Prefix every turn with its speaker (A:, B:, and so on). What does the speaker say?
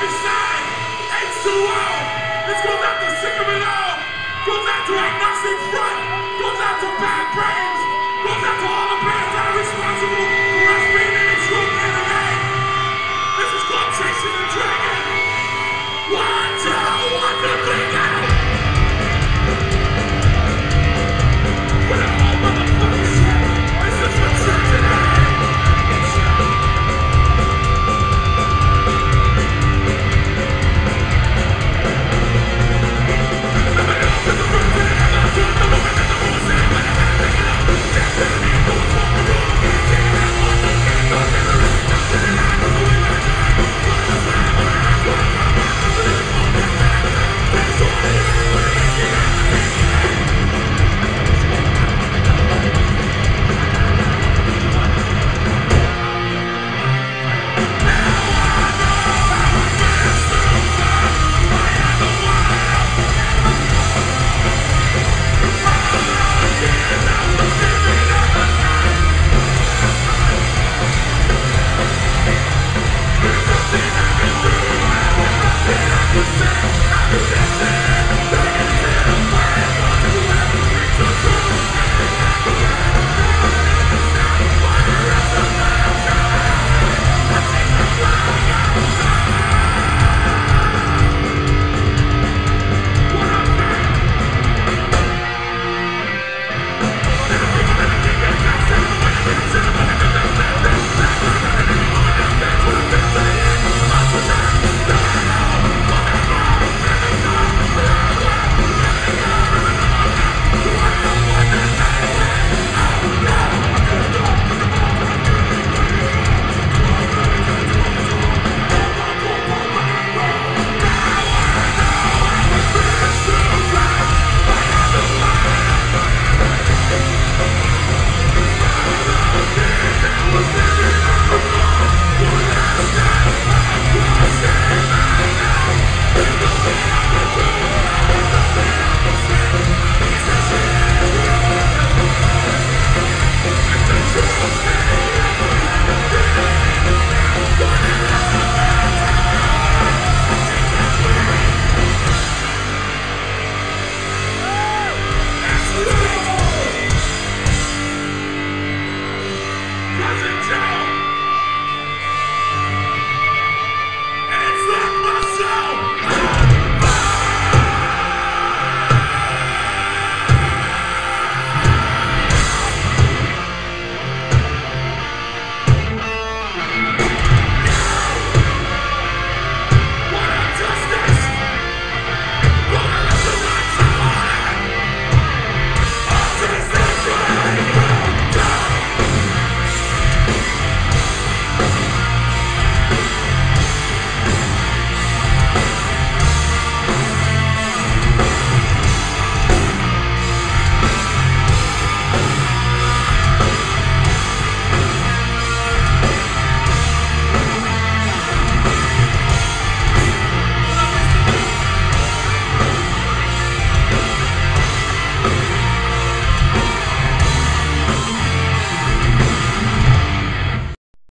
A: It's too loud. Let's go back to sick of all. Go back to agnostic front. Go